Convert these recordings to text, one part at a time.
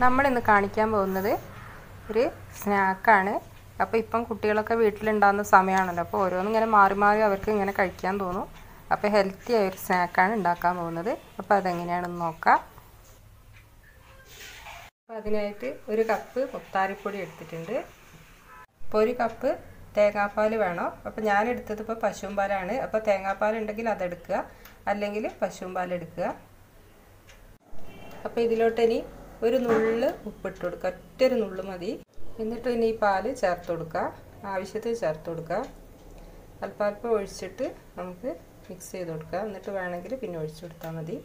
കാണിക്കാൻ പോകുന്നത് ഒരു സ്നാക്കാണ്. അപ്പോൾ ഇപ്പം കുട്ടികളൊക്കെ വീട്ടിലുണ്ടാകുന്ന സമയമാണല്ലോ. അപ്പോൾ ഓരോന്നും ഇങ്ങനെ മാറി മാറി അവർക്ക് ഇങ്ങനെ കഴിക്കാൻ തോന്നും. അപ്പോൾ ഹെൽത്തി ആയ ഒരു സ്നാക്കാണ് ഉണ്ടാക്കാൻ പോകുന്നത്. അപ്പോൾ അതെങ്ങനെയാണെന്ന് നോക്കാം. അപ്പോൾ അതിനായിട്ട് ഒരു കപ്പ് മുത്താരിപ്പൊടി എടുത്തിട്ടുണ്ട്. അപ്പോൾ ഒരു കപ്പ് തേങ്ങാപ്പാൽ വേണം. അപ്പോൾ ഞാൻ എടുത്തത് ഇപ്പോൾ പശുവും പാലാണ് അപ്പോൾ തേങ്ങാപ്പാൽ ഉണ്ടെങ്കിൽ അതെടുക്കുക. അല്ലെങ്കിൽ പശുവും പാൽ എടുക്കുക. അപ്പോൾ ഇതിലോട്ട് ഇനി ഒരു നുള്ള് ഉപ്പിട്ട് കൊടുക്കുക. ഒറ്റൊരു നുള്ള് മതി. എന്നിട്ട് ഇനി ഈ പാൽ ചേർത്ത് കൊടുക്കുക. ആവശ്യത്തിന് ചേർത്ത് കൊടുക്കുക. അല്പാൽപ്പം ഒഴിച്ചിട്ട് നമുക്ക് മിക്സ് ചെയ്ത് കൊടുക്കുക. എന്നിട്ട് വേണമെങ്കിൽ പിന്നെ ഒഴിച്ചു കൊടുത്താൽ മതി.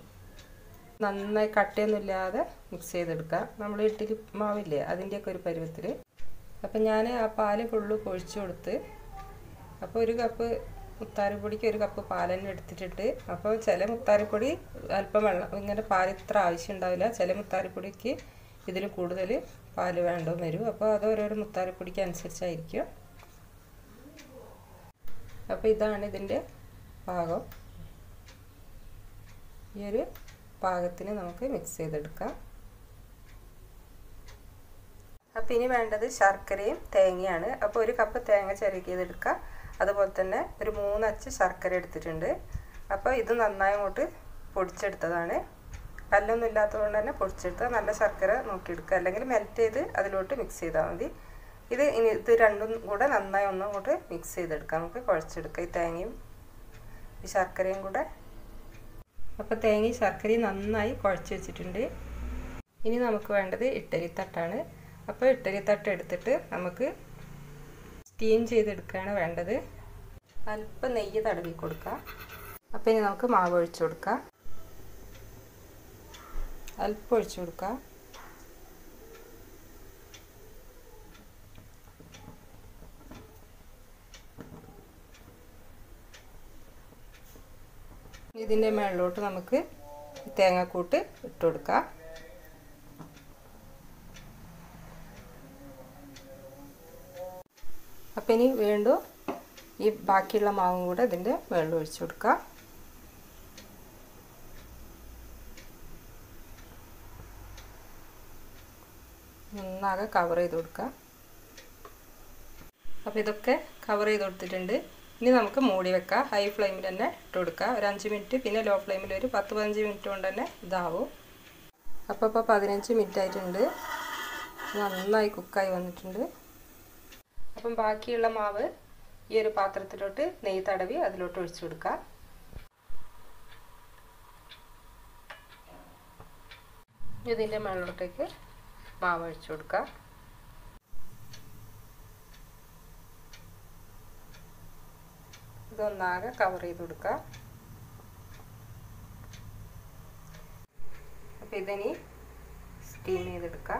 നന്നായി കട്ടയൊന്നുമില്ലാതെ മിക്സ് ചെയ്തെടുക്കുക നമ്മൾ ഇഡ്ഡലി മാവില്ലേ അതിന്റെയൊക്കെ ഒരു പരുവത്തിൽ. അപ്പം ഞാൻ ആ പാൽ ഫുള്ള് കൊഴിച്ചു കൊടുത്ത് അപ്പോൾ ഒരു കപ്പ് മുത്താരിപ്പൊടിക്ക് ഒരു കപ്പ് പാൽ തന്നെ എടുത്തിട്ടിട്ട് അപ്പോൾ ചില മുത്താരിപ്പൊടി അല്പം വെള്ളം ഇങ്ങനെ പാൽ ഇത്ര ആവശ്യം ഉണ്ടാവില്ല. ചില മുത്താരിപ്പൊടിക്ക് ഇതിൽ കൂടുതൽ പാൽ വേണ്ടോ വരും. അപ്പോൾ അത് ഓരോരോ മുത്താരിപ്പൊടിക്ക് അനുസരിച്ചായിരിക്കും. അപ്പോൾ ഇതാണ് ഇതിന്റെ പാകം. ഈ ഒരു പാകത്തിന് നമുക്ക് മിക്സ് ചെയ്തെടുക്കാം. അപ്പോൾ ഇനി വേണ്ടത് ശർക്കരയും തേങ്ങയാണ്. അപ്പോൾ ഒരു കപ്പ് തേങ്ങ ചിരകിയതെടുക്കുക അതുപോലെ തന്നെ ഒരു മൂന്നച്ച് ശർക്കര എടുത്തിട്ടുണ്ട്. അപ്പോൾ ഇത് നന്നായി അങ്ങോട്ട് പൊടിച്ചെടുത്തതാണ്. കല്ലൊന്നും ഇല്ലാത്തതുകൊണ്ട് തന്നെ പൊടിച്ചെടുത്ത് നല്ല ശർക്കര നോക്കിയെടുക്കുക. അല്ലെങ്കിൽ മെൽറ്റ് ചെയ്ത് അതിലോട്ട് മിക്സ് ചെയ്താൽ മതി. ഇത് ഇനി ഇത് രണ്ടും കൂടെ നന്നായി ഒന്നും കൂടെ മിക്സ് ചെയ്തെടുക്കാം. നമുക്ക് കുഴച്ചെടുക്കാം ഈ തേങ്ങയും ഈ ശർക്കരയും കൂടെ. അപ്പോൾ തേങ്ങയും ശർക്കരയും നന്നായി കുഴച്ച് വെച്ചിട്ടുണ്ട്. ഇനി നമുക്ക് വേണ്ടത് ഇട്ടലിത്തട്ടാണ് തട്ടാണ്. അപ്പോൾ ഇട്ടലിത്തട്ട് തട്ട് എടുത്തിട്ട് നമുക്ക് സ്റ്റീം ചെയ്തെടുക്കുകയാണ് വേണ്ടത്. അല്പം നെയ്യ് തടവി കൊടുക്കുക അപ്പോൾ ഇനി നമുക്ക് മാവ് ഒഴിച്ചു കൊടുക്കാം. അല്പം ഒഴിച്ചു കൊടുക്കുക ഇതിന്റെ മുകളിലോട്ട് നമുക്ക് തേങ്ങാക്കൂട്ട് ഇട്ട് കൊടുക്കാം. അപ്പം ഇനി വീണ്ടും ഈ ബാക്കിയുള്ള മാവും കൂടെ ഇതിന്റെ വെള്ളം ഒഴിച്ചു കൊടുക്കുക നന്നാകെ കവർ ചെയ്ത് കൊടുക്കുക അപ്പോൾ ഇതൊക്കെ കവർ ചെയ്ത് കൊടുത്തിട്ടുണ്ട്. ഇനി നമുക്ക് മൂടി വെക്കാം. ഹൈ ഫ്ലെയിമിൽ തന്നെ ഇട്ട് കൊടുക്കുക ഒരു അഞ്ച് മിനിറ്റ് പിന്നെ ലോ ഫ്ലെയിമിൽ ഒരു പത്ത് പതിനഞ്ച് മിനിറ്റ് കൊണ്ട് തന്നെ ഇതാവും. അപ്പോൾ ഇപ്പോൾ പതിനഞ്ച് മിനിറ്റ് ആയിട്ടുണ്ട്. നന്നായി കുക്കായി വന്നിട്ടുണ്ട്. അപ്പം ബാക്കിയുള്ള മാവ് ഈ ഒരു പാത്രത്തിലോട്ട് നെയ്യ് തടവി അതിലോട്ട് ഒഴിച്ചു കൊടുക്കുക ഇതിന്റെ മുകളിലോട്ടേക്ക് മാവ് ഒഴിച്ചു കൊടുക്കുക ഇതൊന്നാകെ കവർ ചെയ്ത് കൊടുക്കുക അപ്പം ഇതിനി സ്റ്റീം ചെയ്തെടുക്കുക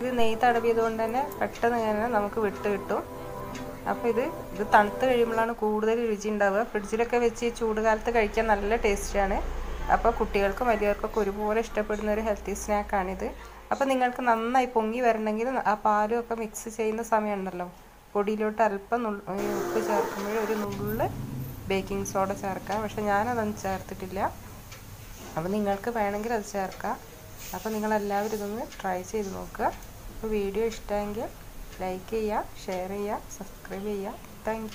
ഇത് നെയ്യ് തടവിയത് കൊണ്ട് തന്നെ പെട്ടെന്ന് തന്നെ നമുക്ക് വിട്ട് കിട്ടും. അപ്പോൾ ഇത് ഇത് തണുത്ത് കഴിയുമ്പോഴാണ് കൂടുതൽ രുചി ഉണ്ടാവുക. ഫ്രിഡ്ജിലൊക്കെ വെച്ച് ചൂട് കാലത്ത് കഴിക്കാൻ നല്ല ടേസ്റ്റിയാണ് അപ്പോൾ കുട്ടികൾക്കും വലിയവർക്കൊക്കെ ഒരുപോലെ ഇഷ്ടപ്പെടുന്ന ഒരു ഹെൽത്തി സ്നാക്കാണിത് അപ്പോൾ നിങ്ങൾക്ക് നന്നായി പൊങ്ങി വരണമെങ്കിൽ ആ പാലും ഒക്കെ മിക്സ് ചെയ്യുന്ന സമയമുണ്ടല്ലോ. പൊടിയിലോട്ട് അല്പം ഉപ്പ് ചേർക്കുമ്പോൾ ഒരു നുള്ള് ബേക്കിംഗ് സോഡ ചേർക്കാം. പക്ഷെ ഞാനതൊന്നും ചേർത്തിട്ടില്ല. അപ്പോൾ നിങ്ങൾക്ക് വേണമെങ്കിൽ അത് ചേർക്കാം. അപ്പോൾ നിങ്ങളെല്ലാവരും ഇതൊന്ന് ട്രൈ ചെയ്ത് നോക്കുക. അപ്പോൾ വീഡിയോ ഇഷ്ടമെങ്കിൽ ലൈക്ക് ചെയ്യുക ഷെയർ ചെയ്യുക സബ്സ്ക്രൈബ് ചെയ്യുക. താങ്ക്